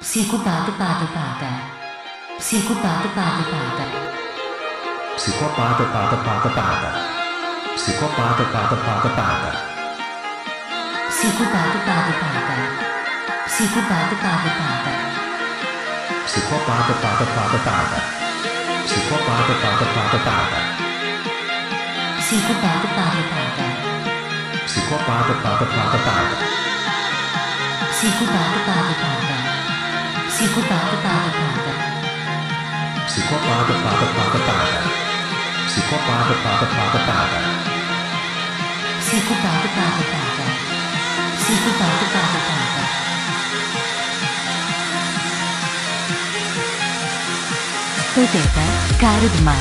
Psicopata, pata, pata. Psicopata, pata, pata. Psicopata, pata, pata, pata. Psicopata, pata, pata, pata. Psicopata, pata, pata. Psicopata, pata, pata. Psicopata, pata, pata, pata. Psicopata, pata, pata, pata. Psicopata, pata, pata. Psicopata, pata, pata, pata. Psicopata, pata, pata. Psicopata, pata, pata. Psicopata, pata, pata, pata. Psicopata, pata, pata, pata. Psicopata, pata, pata. Psicopata, pata, pata. Pateta, cara de mal,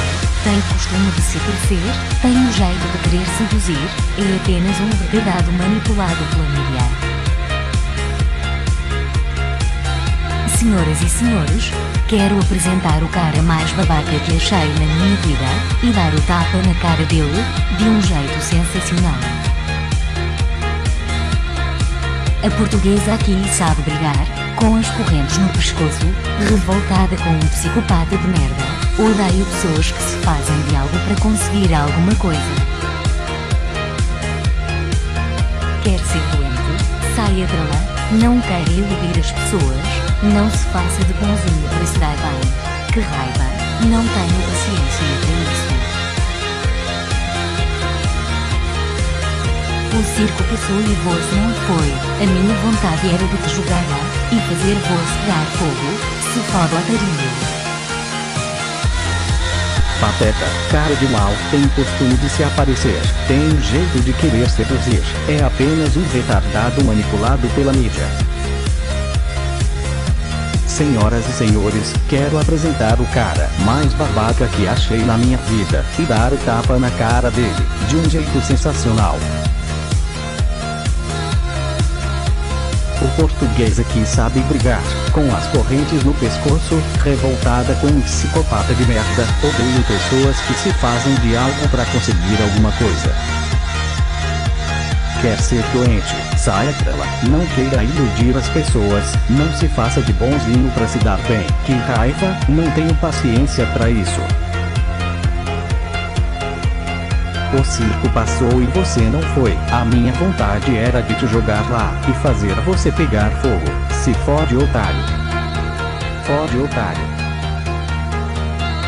tem costume de se parecer, tem um jeito de querer seduzir, é apenas um degradado manipulado pela mídia. Senhoras e senhores, quero apresentar o cara mais babaca que achei na minha vida e dar o tapa na cara dele, de um jeito sensacional. A portuguesa aqui sabe brigar, com as correntes no pescoço, revoltada com um psicopata de merda. Odeio pessoas que se fazem de algo para conseguir alguma coisa. Quer ser doente? Saia para lá, não queira iludir as pessoas, não se faça de bonzinho para se dar bem. Que raiva, não tenho paciência para isso. O circo passou e você não foi. A minha vontade era de te jogar lá e fazer você pegar fogo. Se foda otarinho. Pateta, cara de mal, tem costume de se aparecer, tem um jeito de querer seduzir, é apenas um retardado manipulado pela mídia. Senhoras e senhores, quero apresentar o cara mais babaca que achei na minha vida e dar o tapa na cara dele, de um jeito sensacional. O português aqui sabe brigar, com as correntes no pescoço, revoltada com um psicopata de merda, odeio pessoas que se fazem de algo para conseguir alguma coisa. Quer ser doente, saia lá, não queira iludir as pessoas, não se faça de bonzinho pra se dar bem. Que raiva, não tenho paciência pra isso. O circo passou e você não foi. A minha vontade era de te jogar lá e fazer você pegar fogo. Se fode, otário. Fode, otário.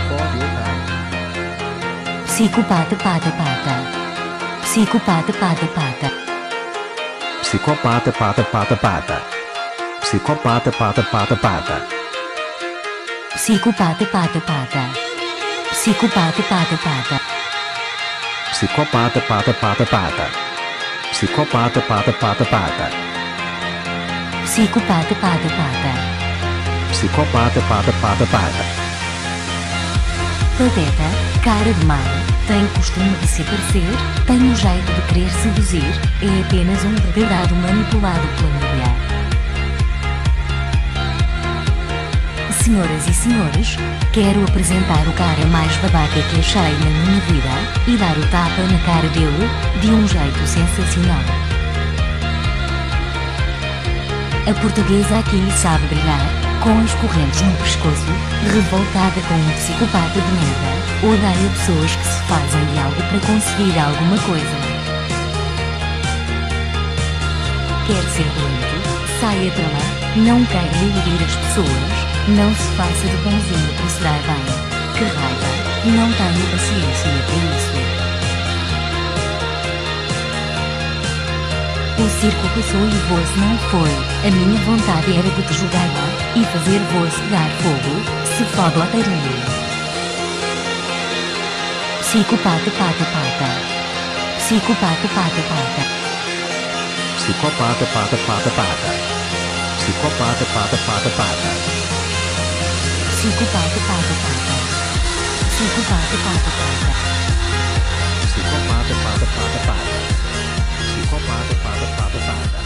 Fode, otário. Psicopata, pata, pata. Psicopata, pata, pata. Psicopata, pata, pata, pata. Psicopata, pata, pata, pata. Psicopata, pata, pata. Psicopata, pata, pata. Psicopata, pata, pata, pata. Psicopata, pata, pata, pata. Psicopata, pata, pata. Psicopata, pata, pata, pata. Pateta, cara de mal, tem costume de se parecer, tem um jeito de querer seduzir, é apenas um degradado manipulado pela mídia. Senhoras e senhores, quero apresentar o cara mais babaca que achei na minha vida e dar o tapa na cara dele, de um jeito sensacional. A portuguesa aqui sabe brigar, com as correntes no pescoço, revoltada com um psicopata de merda, odeia pessoas que se fazem de algo para conseguir alguma coisa. Quer ser doente? Saia para lá, não queira iludir as pessoas, não se faça de bonzinho para se dar bem. Que raiva, não tenho paciência para isso. O circo passou e você não foi. A minha vontade era de te jogar lá e fazer você pegar fogo. Se foda otaria. Psicopata, pata, pata. Psicopata, pata, pata. Psicopata, pata, pata, pata. Psicopata, pata, pata, pata. Psicopata, pata, pata. Psicopata, pata, pata. Psicopata, pata, pata, pata. Psicopata, pata, pata.